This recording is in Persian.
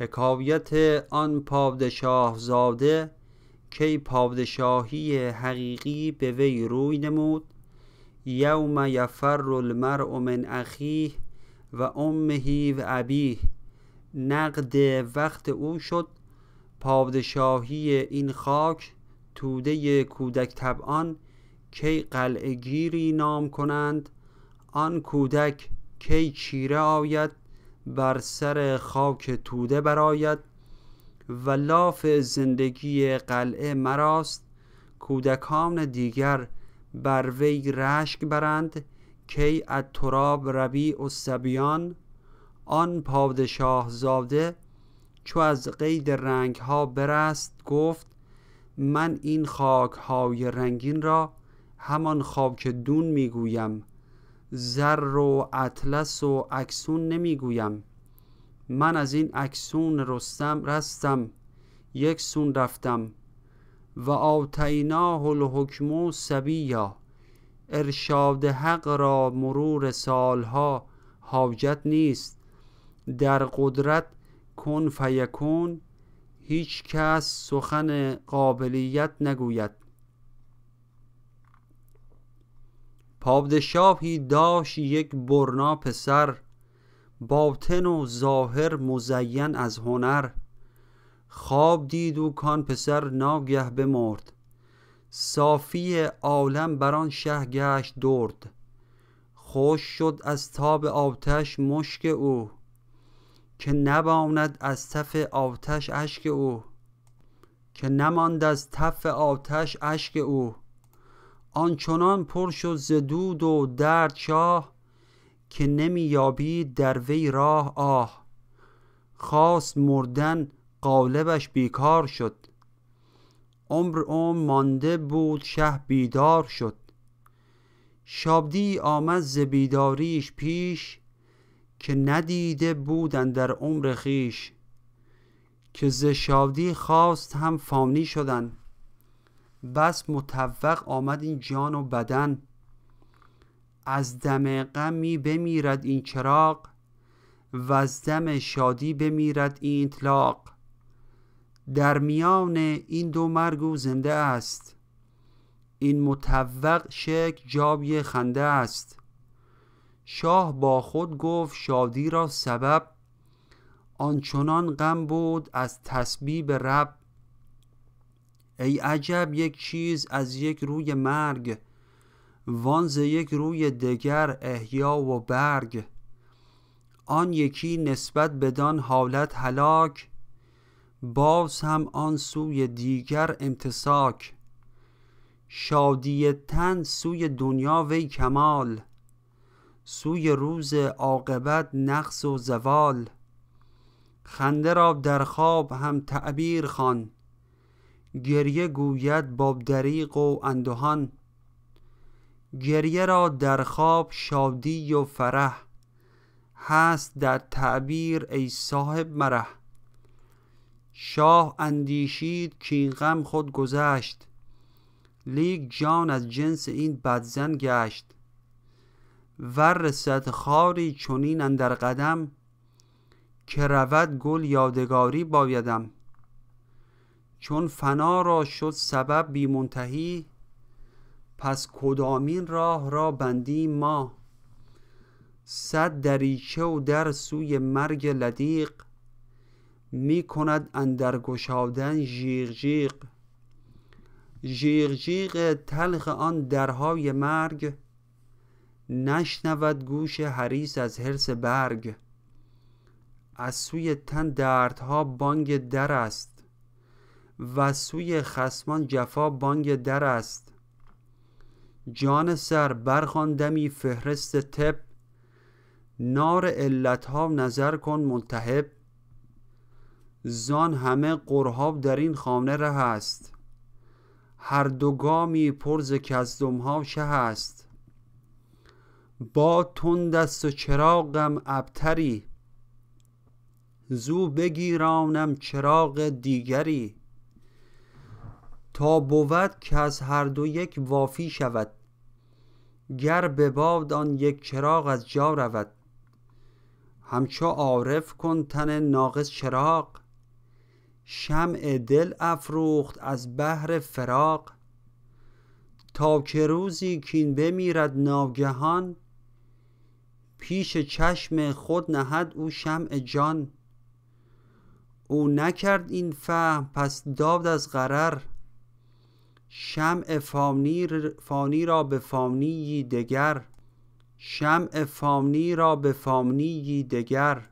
حکایت آن پادشاه زاده کی پادشاهی حقیقی به وی روی نمود. یوم یفر المرء من اخیه و امه و ابیه. نقد وقت او شد. پادشاهی این خاک توده کودک طبعان کی قلعه گیری نام کنند. آن کودک کی چیره آید؟ بر سر خاک توده برآید و لاف زندگی قلعه مراست. کودکان دیگر بر وی رشک برند کی التراب ربیع الصبیان. آن پادشاه زاده چو از قید رنگ ها برست گفت من این خاک های رنگین را همان خاک دون می‌گویم. زر و اطلس و اکسون نمی‌گویم. من از این اکسون رستم رستم. یک سون رفتم. و آتیناه الحکم صبیا ارشاد حق را مرور سالها حاجت نیست. در قدرت کن فیکون. هیچ کس سخن قابلیت نگوید. پادشاهی داشت یک برنا پسر باطن و ظاهر مزین از هنر. خواب دید او کان پسر ناگه بمرد. صافی عالم بر آن شه گشت درد. خشک شد از تاب آتش مشک او که نباند از تف آتش اشک او. که نماند از تف آتش اشک او. آنچنان پر شد ز دود و درد شاه که نمی در وی راه آه. خواست مردن قالبش بیکار شد. عمر عمر مانده بود شه بیدار شد. شادی آمد ز بیداریش پیش که ندیده بود اندر عمر خویش که ز شادی خواست هم فانی شدن. بس مطوق آمد این جان و بدن. از دم غم می بمیرد این چراغ و از دم شادی بمیرد این اطلاق. در میان این دو مرگ او زنده است. این مطوق شک جای خنده است. شاه با خود گفت شادی را سبب. آنچنان غم بود از تسبیب رب. ای عجب یک چیز از یک روی مرگ وان ز یک روی دگر احیا و برگ. آن یکی نسبت بدان حالت هلاک باز هم آن سوی دیگر امتساک. شادی تن سوی دنیا وی کمال سوی روز عاقبت نقص و زوال. خنده را در خواب هم تعبیر خوان. گریه گوید با دریغ و اندهان. گریه را در خواب شادی و فرح هست در تعبیر ای صاحب مرح. شاه اندیشید کاین غم خود گذشت. لیک جان از جنس این بدظن گشت. ور رسد خاری چنین اندر قدم که رود گل یادگاری بایدم. چون فنا را شد سبب بی منتهی پس کدامین راه را بندیم ما؟ صد دریچه و در سوی مرگ لدیغ می کند اندر گشادن ژیغ ژیغ. ژیغ ژیغ تلخ آن درهای مرگ نشنود گوش حریص از حرص برگ. از سوی تن دردها بانگ در است. وز سوی خصمان جفا بانگ در است. جان سر برخوان دمی فهرست طب. نار علتها نظر کن ملتهب زان همه قرها در این خانه ره است. هر دو گامی پر ز کزدمها شه است. باد تند است و چراغم ابتری. زو بگیرانم چراغ دیگری. تا بود کز هر دو یک وافی شود گر به باد آن یک چراغ از جا رود. همچو عارف کن تن ناقص چراغ شمع دل افروخت از بهر فراق تا که روزی کین بمیرد ناگهان پیش چشم خود نهد او شمع جان. او نکرد این فهم پس داد از غرر. شمع فانی را به فانی دگر. شمع فانی را به فانی دگر.